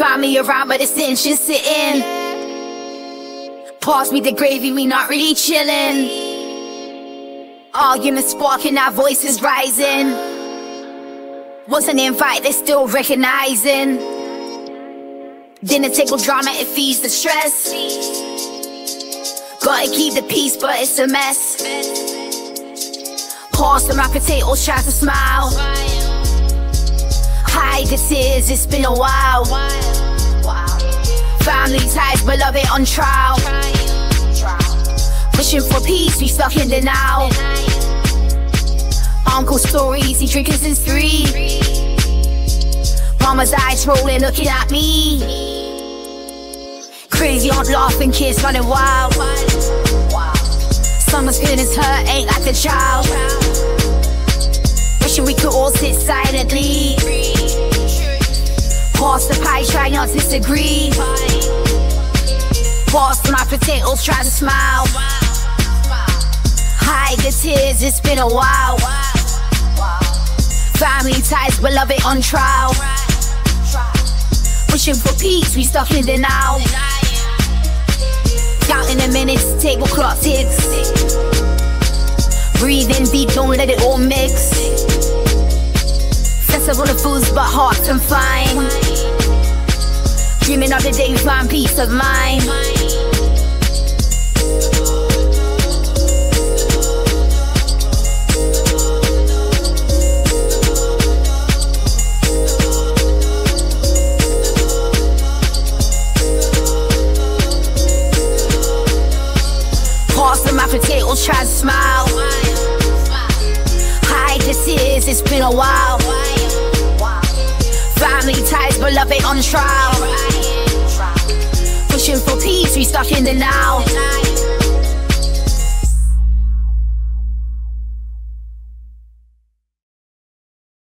Family around, but it's tension sitting. Pass me the gravy, we not really chilling. Arguments sparking, our voices rising. What's an invite, they still recognizing. Dinner table drama, it feeds the stress. Gotta keep the peace, but it's a mess. Pause to my potatoes, try to smile. Hide the tears, it's been a while. Family ties, beloved on trial. Wishing for peace, we stuck in denial. Uncle stories, he drinking since three. Mama's eyes rolling, looking at me. Crazy aunt laughing, kids running wild. Someone's feelings hurt, ain't like a child. Wishing we could all sit silently. Pie, try not to disagree. Pass my potatoes, try to smile. Hide the tears, it's been a while. Family ties, beloved on trial. Wishing for peace, we stuck in denial. Counting the minutes, table clock ticks. Breathing deep, don't let it all mix. Festival of foods, but hearts and fine. Dreaming of the day we find peace of mind. Pass my potatoes, try to smile. Hide the tears, it's been a while. Family ties, beloved on trial. Pushing for peace, we stuck in the now.